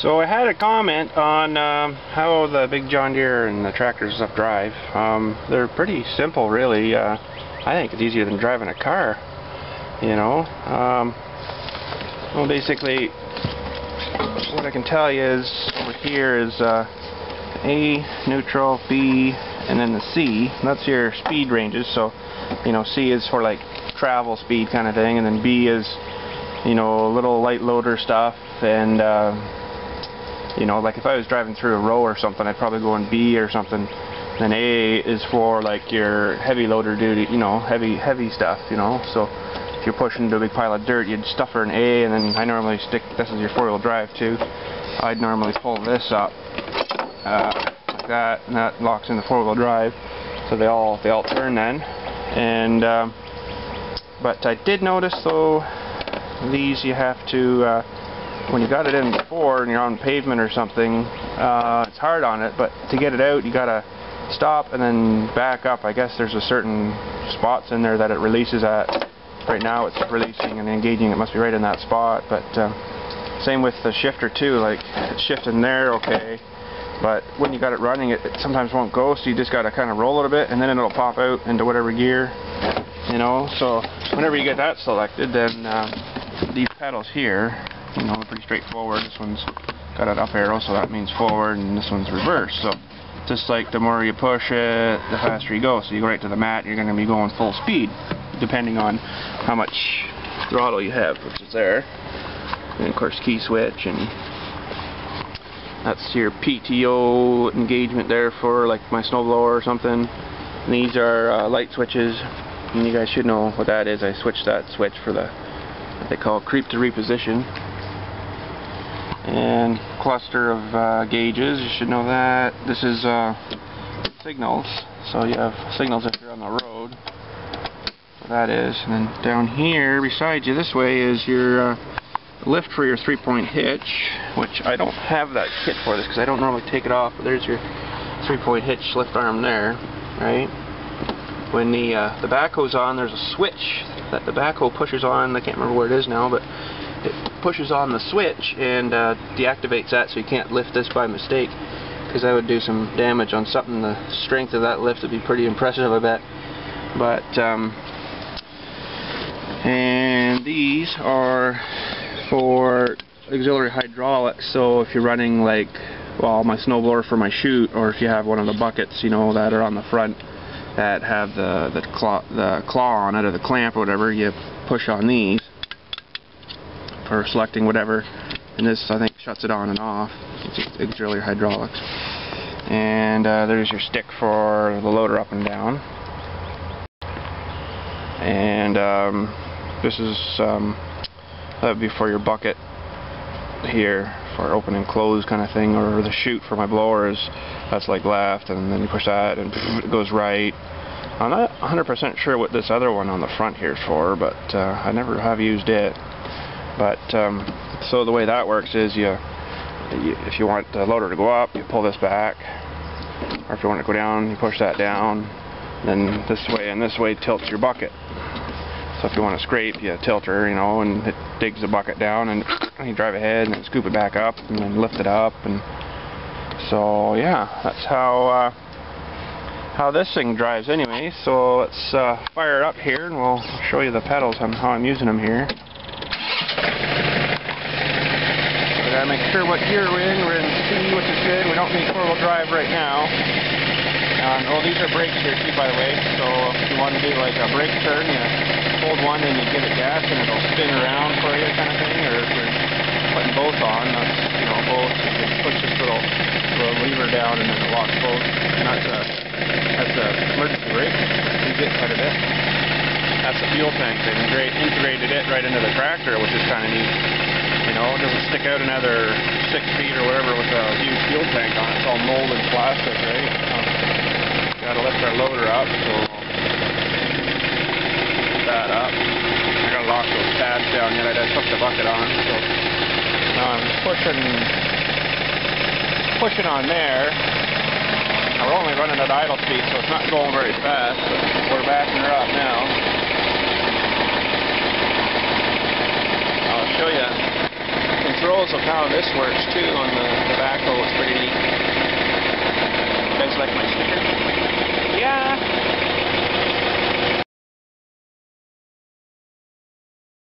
So I had a comment on um, how the big John Deere and the tractors stuff drive. Um, they're pretty simple, really. Uh, I think it's easier than driving a car. You know. Um, well, basically, what I can tell you is over here is uh, A, neutral, B, and then the C. That's your speed ranges. So, you know, C is for like travel speed kind of thing, and then B is, you know, a little light loader stuff, and uh, you know, like if I was driving through a row or something, I'd probably go in B or something. Then A is for like your heavy loader duty, you know, heavy heavy stuff, you know. So if you're pushing into a big pile of dirt, you'd stuff her in A, and then I normally stick. This is your four-wheel drive too. I'd normally pull this up uh, like that, and that locks in the four-wheel drive. So they all they all turn then. And um, but I did notice though, these you have to. Uh, when you got it in before and you're on pavement or something, uh, it's hard on it, but to get it out you gotta stop and then back up. I guess there's a certain spots in there that it releases at. Right now it's releasing and engaging, it must be right in that spot, but um, same with the shifter too, like it's shifting there okay, but when you got it running it, it sometimes won't go, so you just gotta kind of roll it a bit and then it'll pop out into whatever gear, you know, so whenever you get that selected then uh, these pedals here you know, pretty straightforward. This one's got an up arrow, so that means forward, and this one's reverse. So just like the more you push it, the faster you go. So you go right to the mat, you're going to be going full speed, depending on how much throttle you have, which is there. And of course, key switch, and that's your PTO engagement there for like my snowblower or something. And these are uh, light switches, and you guys should know what that is. I switched that switch for the what they call creep to reposition and cluster of uh, gauges. You should know that. This is uh, signals, so you have signals if you're on the road. So that is. And then down here, beside you, this way is your uh, lift for your three-point hitch, which I don't have that kit for this because I don't normally take it off. But there's your three-point hitch lift arm there, right? When the uh, the backhoe's on, there's a switch that the backhoe pushes on. I can't remember where it is now, but it pushes on the switch and uh, deactivates that so you can't lift this by mistake because that would do some damage on something. The strength of that lift would be pretty impressive I bet. But um, and these are for auxiliary hydraulics. So if you're running like well my snowblower for my chute or if you have one of the buckets you know that are on the front that have the the claw, the claw on it or the clamp or whatever you push on these or selecting whatever. And this I think shuts it on and off. It's auxiliary hydraulics and uh, there's your stick for the loader up and down. And um, this is um, that would be for your bucket here for open and close kind of thing or the chute for my blowers. that's like left and then you push that and it goes right. I'm not 100% sure what this other one on the front here is for but uh, I never have used it but um, so the way that works is you, you, if you want the loader to go up, you pull this back, or if you want it to go down, you push that down. Then this way and this way tilts your bucket. So if you want to scrape, you tilt her, you know, and it digs the bucket down, and you drive ahead and scoop it back up, and then lift it up, and so yeah, that's how uh, how this thing drives anyway. So let's uh, fire it up here, and we'll show you the pedals and how I'm using them here. Gotta make sure what gear we're in. We're in C, which is good. We don't need four-wheel drive right now. Um, well, these are brakes here too, by the way. So if you want to do like a brake turn, you hold one and you give it gas and it'll spin around for you kind of thing. Or if you're putting both on, that's, you know, both. You can push this little, little lever down and then it locks both. And that's a, that's a emergency brake. Use get quite a bit. That's the fuel tank. They've integrated it right into the tractor, which is kind of neat. You know, it doesn't stick out another six feet or whatever with a huge fuel tank on it. It's all molded plastic, right? Um, gotta lift our loader up, so that up. I gotta lock those pads down yet. I just hook the bucket on, so now I'm pushing pushing on there. Now we're only running at idle speed, so it's not going very fast, but we're backing her up now. I'll show you controls of how this works too on the, the backhoe.